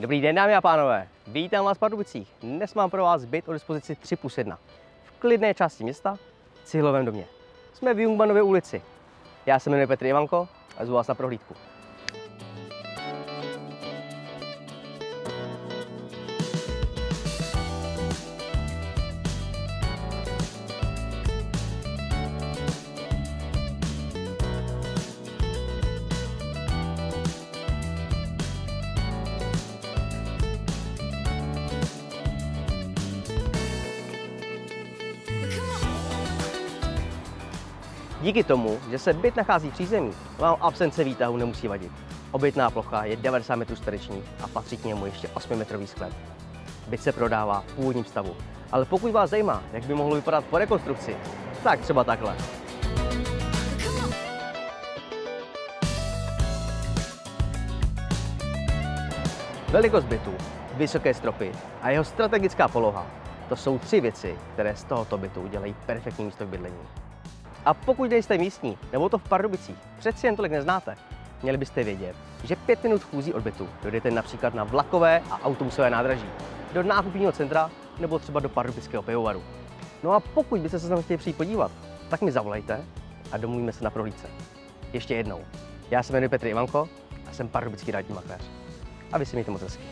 Dobrý den, dámy a pánové. Vítám vás v Pardubicích. Dnes mám pro vás byt o dispozici 3 plus 1. V klidné části města, Cihlovém domě. Jsme v Jungmanově ulici. Já se jmenuji Petr Ivanko a zvu vás na prohlídku. Díky tomu, že se byt nachází v přízemí, vám absence výtahu nemusí vadit. Obytná plocha je 90 metrů čtverečních a patří k němu ještě 8 metrový sklep. Byt se prodává v původním stavu. Ale pokud vás zajímá, jak by mohlo vypadat po rekonstrukci, tak třeba takhle. Velikost bytu, vysoké stropy a jeho strategická poloha. To jsou tři věci, které z tohoto bytu udělají perfektní místo k bydlení. A pokud nejste místní, nebo to v Pardubicích, přeci jen tolik neznáte, měli byste vědět, že pět minut chůzí od bytu dojdete například na vlakové a autobusové nádraží, do nákupního centra nebo třeba do pardubického pivovaru. No a pokud byste se tam chtěli přijít podívat, tak mi zavolejte a domluvíme se na prohlídce. Ještě jednou. Já se jmenuji Petr Ivanko a jsem pardubický radní makléř. A vy si mějte moc hezky.